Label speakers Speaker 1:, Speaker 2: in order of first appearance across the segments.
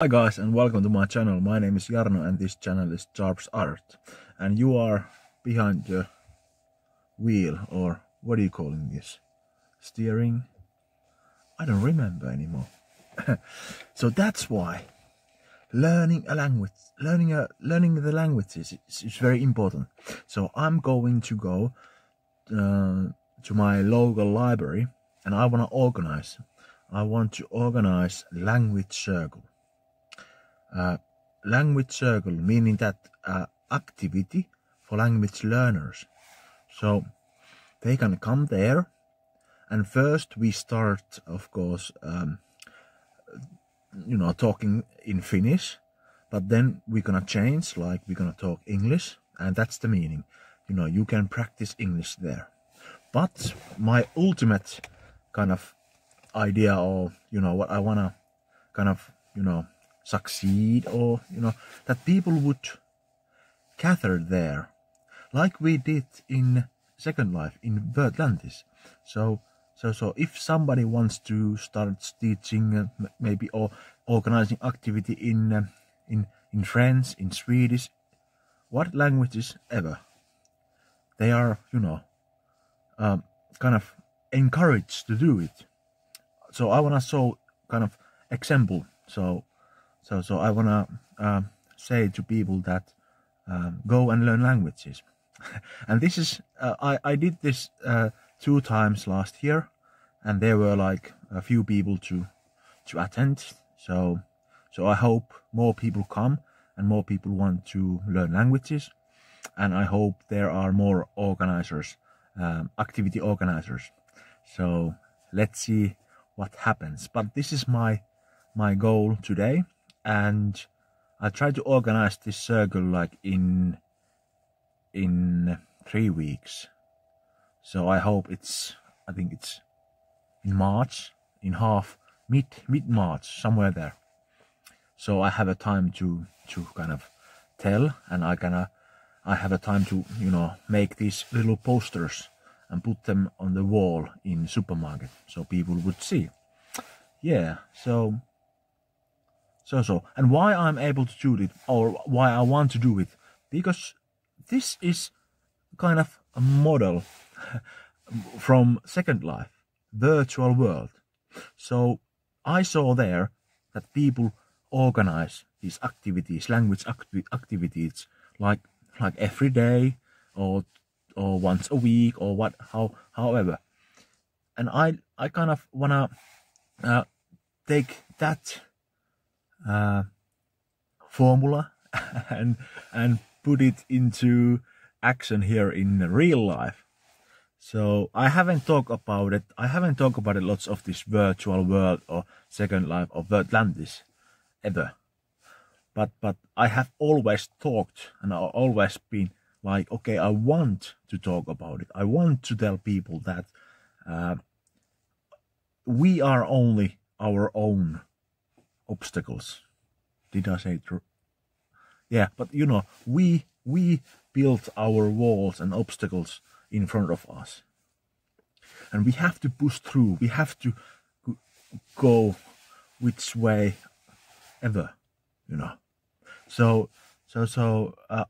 Speaker 1: Hi guys and welcome to my channel. My name is Jarno and this channel is Sharps Art. And you are behind the wheel or what are you calling this? Steering? I don't remember anymore. so that's why learning a language, learning a learning the languages is, is very important. So I'm going to go uh, to my local library and I want to organize. I want to organize language circle language circle, meaning that uh, activity for language learners. So they can come there, and first we start, of course, um, you know, talking in Finnish, but then we're gonna change, like we're gonna talk English, and that's the meaning. You know, you can practice English there. But my ultimate kind of idea, or you know, what I wanna kind of, you know, succeed or you know that people would gather there like we did in second life in Virtlantis so so so if somebody wants to start teaching uh, maybe or organizing activity in uh, in in French in Swedish what languages ever they are you know um, kind of encouraged to do it. So I want to show kind of example. So so, so I wanna uh, say to people that um, go and learn languages. and this is uh, I I did this uh, two times last year, and there were like a few people to to attend. So so I hope more people come and more people want to learn languages, and I hope there are more organizers, um, activity organizers. So let's see what happens. But this is my my goal today and I tried to organize this circle like in in three weeks. So I hope it's I think it's in March, in half mid mid March, somewhere there. So I have a time to to kind of tell and I gonna I have a time to you know make these little posters and put them on the wall in supermarket so people would see. Yeah, so so so. And why i'm able to do it or why i want to do it because this is kind of a model from second life virtual world. So i saw there that people organize these activities language acti activities like like every day or or once a week or what how however. And i i kind of wanna uh, take that uh, formula and and put it into action here in real life. So I haven't talked about it. I haven't talked about it lots of this virtual world or Second Life or Virtlantis ever. But but I have always talked and I always been like, okay, I want to talk about it. I want to tell people that uh, we are only our own obstacles. Did I say true? Yeah, but you know, we we built our walls and obstacles in front of us. And we have to push through. We have to go which way ever, you know. So, so, so, uh,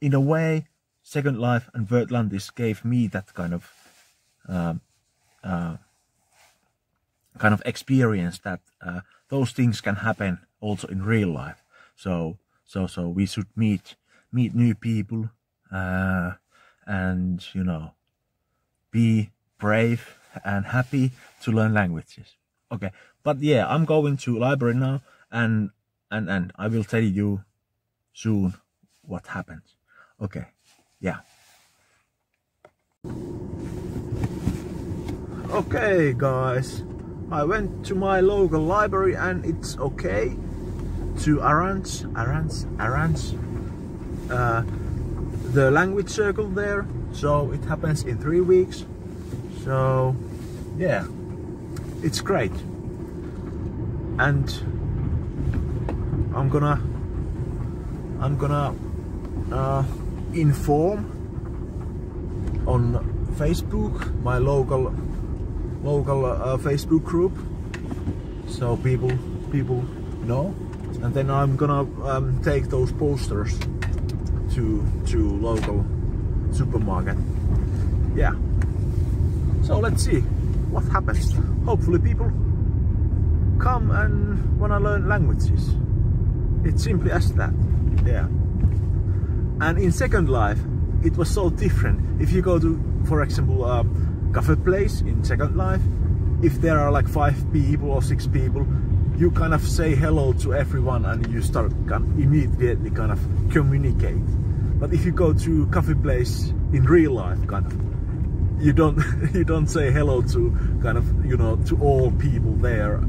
Speaker 1: in a way, Second Life and Virtlantis gave me that kind of um, uh, kind of experience that uh, those things can happen also in real life. So so so we should meet meet new people uh, and you know be brave and happy to learn languages. Okay, but yeah, I'm going to library now and and and I will tell you soon what happens. Okay, yeah. Okay, guys. I went to my local library and it's okay to arrange, arrange, arrange uh, the language circle there. So it happens in three weeks. So yeah, it's great. And I'm gonna, I'm gonna uh, inform on Facebook, my local local uh, Facebook group so people people know. And then I'm gonna um, take those posters to to local supermarket. Yeah. So let's see what happens. Hopefully people come and wanna learn languages. It's simply as that. Yeah. And in Second Life, it was so different. If you go to, for example, a cafe place in Second Life, if there are like five people or six people, you kind of say hello to everyone and you start immediately kind of communicate. But if you go to coffee place in real life, kind of, you don't you don't say hello to kind of you know to all people there.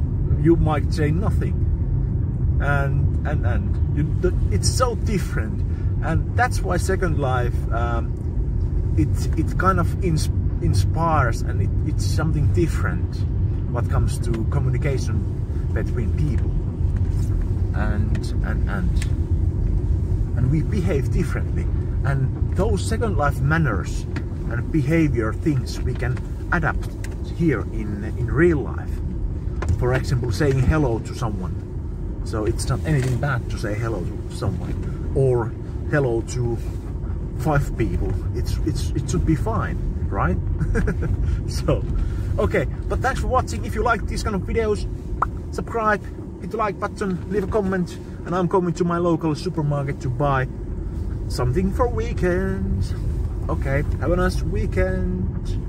Speaker 1: You might say nothing, and and and you, it's so different, and that's why Second Life um, it it kind of ins inspires and it, it's something different what comes to communication between people. And and and and we behave differently. And those second life manners and behavior things we can adapt here in in real life. For example saying hello to someone. So it's not anything bad to say hello to someone or hello to five people. It's it's it should be fine right? So okay but thanks for watching. If you like these kind of videos subscribe hit the like button leave a comment and i'm coming to my local supermarket to buy something for weekends. Okay have a nice weekend